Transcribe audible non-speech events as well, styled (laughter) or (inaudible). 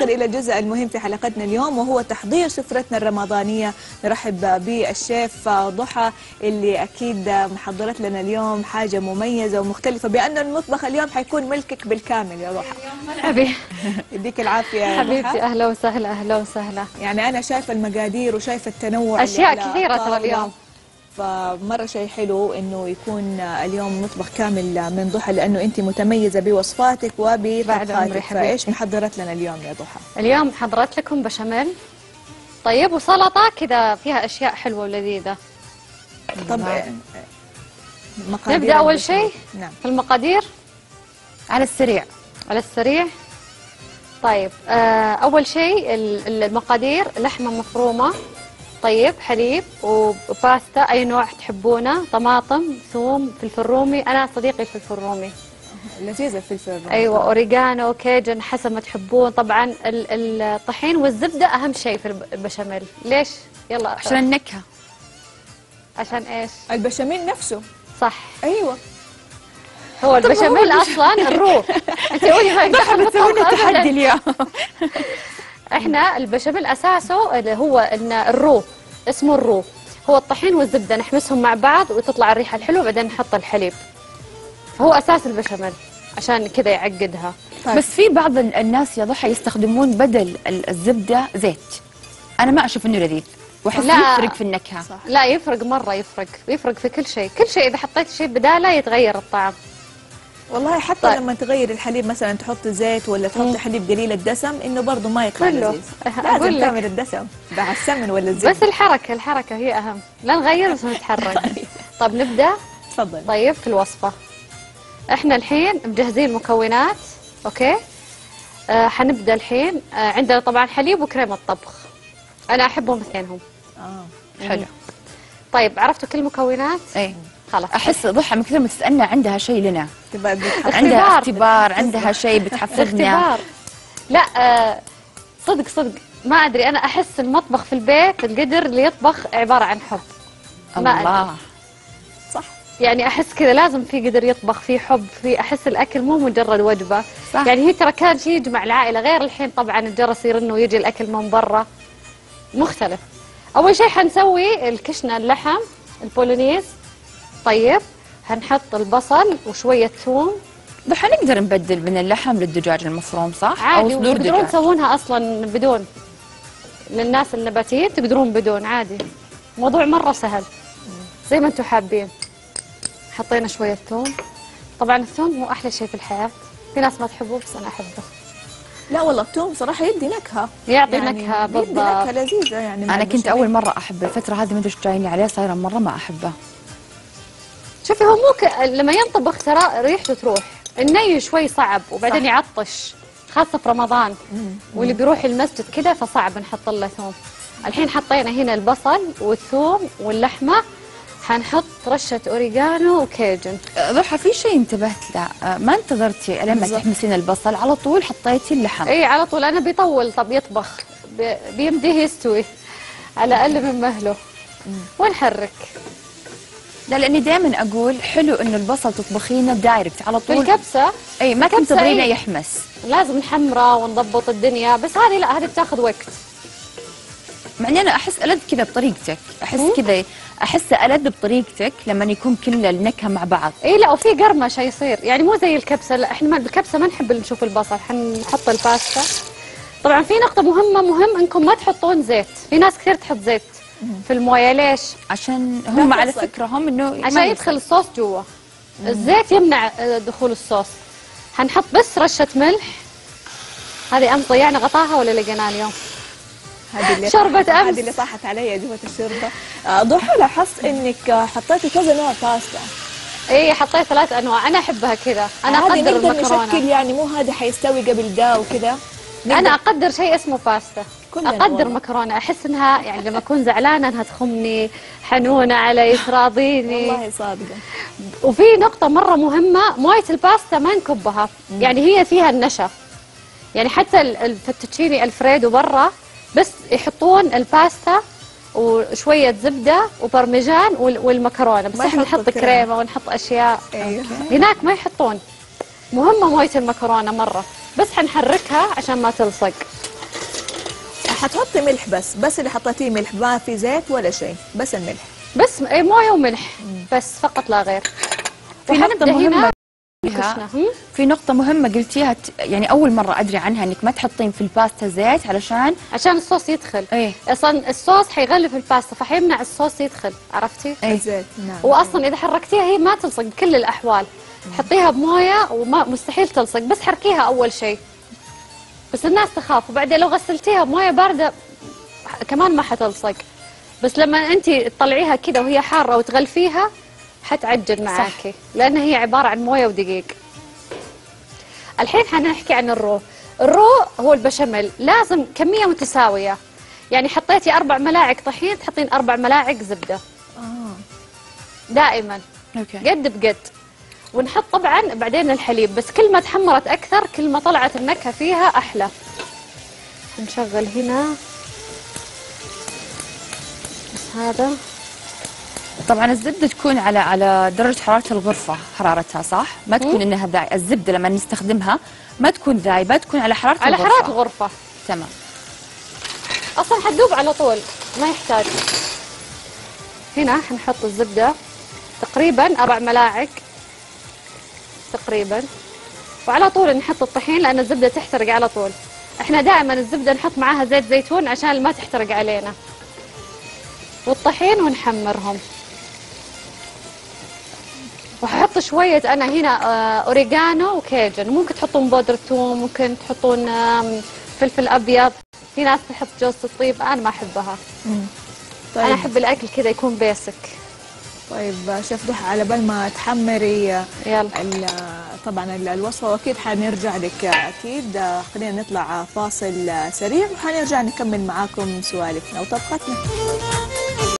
ننتقل إلى الجزء المهم في حلقتنا اليوم وهو تحضير سفرتنا الرمضانية. نرحب بالشيف ضحى اللي أكيد محضرت لنا اليوم حاجة مميزة ومختلفة بأن المطبخ اليوم حيكون ملكك بالكامل يا ضحى. حبيبي. يديك العافية يا حبيبتي أهلا وسهلا أهلا وسهلا. يعني أنا شايفة المقادير وشايفة التنوع أشياء كثيرة ترى. اليوم. فمرة شيء حلو إنه يكون اليوم مطبخ كامل من ضحى لأنه أنت متميزة بوصفاتك وبطبخاتك. فإيش محضرت لنا اليوم يا ضحى؟ اليوم حضرت لكم بشاميل. طيب وسلطة كذا فيها أشياء حلوة ولذيذة. طب مقادير نبدأ أول. شيء؟ نعم. في المقادير؟ على السريع. على السريع. طيب آه أول شيء ال- ال- المقادير لحمة مفرومة. طيب حليب وباستا أي نوع تحبونه؟ طماطم ثوم فلفل رومي. أنا صديقي الفلفل الرومي لذيذ الفلفل الرومي. أيوه أوريجانو Cajun حسب ما تحبون. طبعا ال- الطحين والزبدة أهم شيء في الب- البشاميل. ليش؟ يلا. عشان النكهة. عشان إيش؟ البشاميل نفسه. صح. أيوه. هو البشاميل أصلا ال roux (laughs) أنت قولي ما تحدي. اليوم. (laughs) إحنا البشاميل اساسه اللي هو إن الرو اسمه الرو. هو الطحين والزبدة نحمسهم مع بعض وتطلع الريحة الحلوة بعدين نحط الحليب. هو أساس البشاميل عشان كذا يعقدها. طيب. بس في بعض ال- الناس يا ضحى يستخدمون بدل ال- الزبدة زيت. أنا ما أشوف إنه لذيذ وأحس. يفرق في النكهة. صح. لا يفرق مرة يفرق. يفرق في كل شيء. كل شيء إذا حطيت شيء بدالة يتغير الطعم. والله حتى طيب. لما تغير الحليب مثلا تحط زيت ولا تحط حليب قليل الدسم إنه برضه ما يطلع كله. لذيذ أقول لازم لك. تعمل الدسم مع السمن ولا الزبدة. بس الحركة الحركة هي أهم. لا نغير بس نتحرك. (laughs) طب نبدأ. تفضل. طيب في الوصفة. إحنا الحين مجهزين المكونات أوكي؟ آه حنبدأ الحين. آه عندنا طبعا حليب وكريمة طبخ أنا أحبهم اثنينهم. آه. حلو. طيب عرفتوا كل المكونات؟ اي خلاص. أحس ضحى من كثر ما تسألنا عندها شيء لنا. عندها اختبار. عندها شيء بتحفظنا. اختبار. لا آه صدق صدق. ما أدري أنا أحس المطبخ في البيت القدر اللي يطبخ عبارة عن حب. ما أدري. الله. صح. يعني أحس كذا لازم في قدر يطبخ في حب في أحس الأكل مو مجرد وجبة. صح. يعني هي ترى كان شيء يجمع العائلة غير الحين طبعا الجرس يرن ويجي الأكل من برا. مختلف. أول شيء حنسوي الكشنة اللحم البولونيز. طيب هنحط البصل وشوية ثوم. ضحى نقدر نبدل من اللحم للدجاج المفروم صح؟ عادي صدور وتقدرون دجاج. تسوونها أصلا بدون. للناس النباتيين تقدرون بدون عادي. موضوع مرة سهل زي ما أنتم حابين. حطينا شوية ثوم. طبعا الثوم مو أحلى شيء في الحياة. في ناس ما تحبه بس أنا أحبه. لا والله التوم صراحة يدي نكهة. يعطي يعني نكهة يدي بالضبط. نكهة لذيذة يعني أنا كنت. أول مرة احب الفترة هذه ما أدري إيش جايني عليه صايرة مرة ما أحبه. شوفي هو مو. لما ينطبخ ترى ريحته تروح. الني شوي صعب وبعدين صح. يعطش خاصة في رمضان. واللي بيروح المسجد كذا فصعب نحط له ثوم. الحين حطينا هنا البصل والثوم واللحمة. حنحط رشة أوريجانو و Cajun. ضحى في شيء انتبهت له؟ آه، ما انتظرتي لما. تحمسين البصل؟ على طول حطيتي اللحم. اي على طول. أنا بيطول طب يطبخ. بي- بيمديه يستوي. على أقل من مهله. ونحرك. لا لأني دائما أقول حلو إنه البصل تطبخينه direct على طول. الكبسه أي ما تنتظرينه إيه؟ يحمس. لازم نحمره ونضبط الدنيا بس هذه لا هذه بتاخذ وقت. مع إني أنا أحس ألذ كذا بطريقتك. أحس كذا أحس ألذ بطريقتك لما يكون كل النكهة مع بعض. إي لا وفي قرمشه يصير. يعني مو زي الكبسة لا إحنا ما- بالكبسه ما نحب نشوف البصل. حنحط الباستا. طبعا في نقطة مهمة مهم إنكم ما تحطون زيت. في ناس كثير تحط زيت. في المويه. ليش؟ عشان هم على. فكرة هم إنه ما عشان يدخل الصوص جوا. الزيت يمنع آه، دخول الصوص. حنحط بس رشة ملح. هذه أمس ضيعنا غطاها ولا لقيناها اليوم؟ هذه اللي طاحت- أمس. هذه اللي طاحت علي جوة الشوربه آه، ضحى لاحظت إنك آه، حطيتي كذا نوع باستا. إي حطيت ثلاث أنواع. أنا أحبها كذا. أنا هذه أقدر نقدر المكرونة. نشكل يعني مو هذا حيستوي قبل ده وكذا. أنا أقدر شيء اسمه باستا. أقدر. مكرونة. أحس إنها يعني لما أكون زعلانة إنها تضمني حنونة علي تراضيني والله صادقة. وفي نقطة مرة مهمة مويه الباستا ما نكبها. يعني هي فيها النشا. يعني حتى ال- fettuccine Alfredo برا بس يحطون الباستا وشوية زبدة وبرمجان وال- والمكرونة. بس إحنا نحط كريمة. كريمة ونحط أشياء. أيوه. هناك ما يحطون. مهمة مويه المكرونة مرة. بس حنحركها عشان ما تلصق. حتحطي ملح بس بس اللي حطيتيه ملح ما في زيت ولا شيء بس الملح. بس اي مويه وملح بس فقط لا غير. في نقطة مهمة؟ في نقطة مهمة قلتيها يعني أول مرة أدري عنها إنك ما تحطين في الباستا زيت علشان عشان الصوص يدخل. إيه. أصلا الصوص حيغلف الباستا فحيمنع الصوص يدخل عرفتي؟ إيه. الزيت نعم. واصلا إذا حركتيها هي ما تلصق بكل الأحوال. حطيها بموية وما مستحيل تلصق بس حركيها أول شيء بس الناس تخاف. وبعدين لو غسلتيها بموية باردة كمان ما حتلصق. بس لما انت تطلعيها كذا وهي حارة وتغلفيها حتعجن معاكي لأن هي عبارة عن موية ودقيق. الحين حنحكي عن الرو. الرو هو البشاميل. لازم كمية متساوية. يعني حطيتي أربع ملاعق طحين تحطين أربع ملاعق زبدة. آه. دائما. okay. قد بقد. ونحط طبعا بعدين الحليب بس كل ما تحمرت أكثر كل ما طلعت النكهة فيها أحلى. نشغل هنا. بس هذا. طبعا الزبدة تكون على على درجة حرارة الغرفة حرارتها صح؟ ما تكون إنها ذاي الزبدة لما نستخدمها ما تكون ذايبة تكون على حرارة على الغرفة. حرارة الغرفة. تمام. أصلا حتذوب على طول ما يحتاج. هنا حنحط الزبدة. تقريبا أربع ملاعق. تقريبا. وعلى طول نحط الطحين لأن الزبدة تحترق على طول. إحنا دائما الزبدة نحط معاها زيت زيتون عشان ما تحترق علينا. والطحين ونحمرهم. وححط شوية أنا هنا آه، أوريجانو وكيجن. ممكن تحطون بودرة ثوم ممكن تحطون فلفل أبيض. في ناس تحط جوز الطيب أنا ما أحبها. طيب أنا أحب الأكل كذا يكون بيسك. طيب شيف ضحى على بال ما تحمري يلا. طبعا ال- الوصفة واكيد حنرجع لك أكيد. خلينا نطلع فاصل سريع وحنرجع نكمل معاكم سوالفنا وطبختنا